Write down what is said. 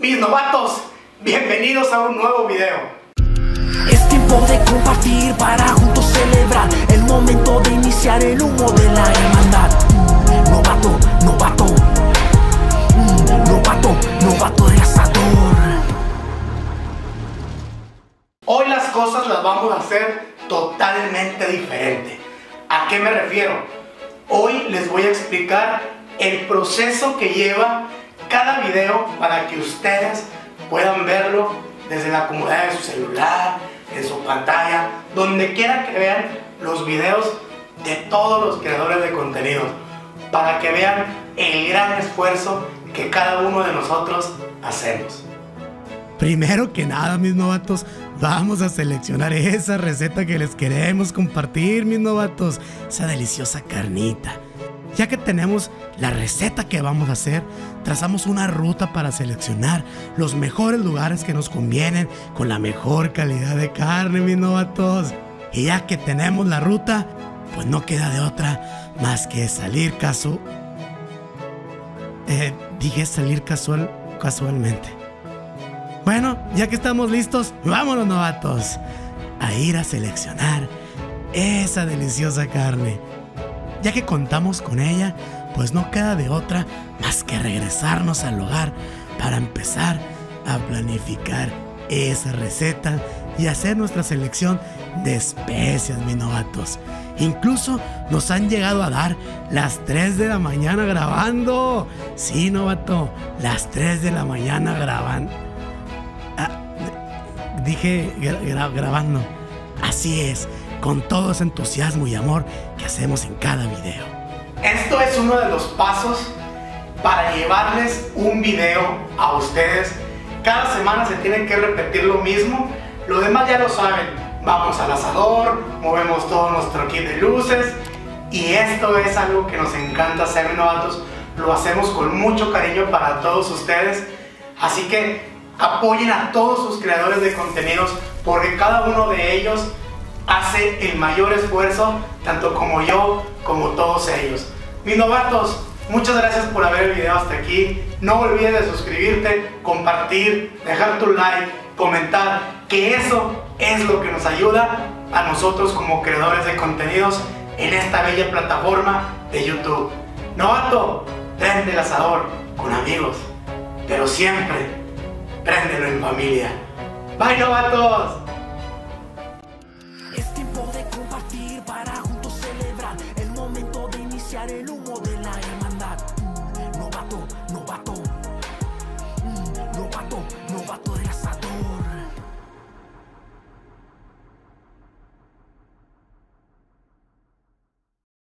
Mis novatos, bienvenidos a un nuevo video. Es tiempo de compartir para juntos celebrar el momento de iniciar el humo de la hermandad. Mm, Novato, novato, Mm, novato, novato de asador. Hoy las cosas las vamos a hacer totalmente diferente. ¿A qué me refiero? Hoy les voy a explicar el proceso que lleva cada video para que ustedes puedan verlo desde la comodidad de su celular, en su pantalla, donde quiera que vean los videos de todos los creadores de contenido, para que vean el gran esfuerzo que cada uno de nosotros hacemos. Primero que nada, mis novatos, vamos a seleccionar esa receta que les queremos compartir, mis novatos, esa deliciosa carnita. Ya que tenemos la receta que vamos a hacer, trazamos una ruta para seleccionar los mejores lugares que nos convienen con la mejor calidad de carne, mis novatos. Y ya que tenemos la ruta, pues no queda de otra más que salir casu... Eh, dije salir casual, casualmente. Bueno, ya que estamos listos, vámonos novatos a ir a seleccionar esa deliciosa carne. Ya que contamos con ella, pues no queda de otra más que regresarnos al hogar para empezar a planificar esa receta y hacer nuestra selección de especias, mis novatos. Incluso nos han llegado a dar las 3 de la mañana grabando. Sí, novato, las 3 de la mañana grabando. Ah, dije gra- gra- grabando. Así es, con todo ese entusiasmo y amor que hacemos en cada video. Esto es uno de los pasos para llevarles un video a ustedes. Cada semana se tiene que repetir lo mismo. Lo demás ya lo saben. Vamos al asador, movemos todo nuestro kit de luces. Y esto es algo que nos encanta hacer novatos. Lo hacemos con mucho cariño para todos ustedes. Así que apoyen a todos sus creadores de contenidos porque cada uno de ellos hace el mayor esfuerzo, tanto como yo, como todos ellos. Mis novatos, muchas gracias por ver el video hasta aquí. No olvides de suscribirte, compartir, dejar tu like, comentar, que eso es lo que nos ayuda a nosotros como creadores de contenidos en esta bella plataforma de YouTube. Novato, prende el asador con amigos, pero siempre préndelo en familia. Bye novatos. el humo de la hermandad. Novato, no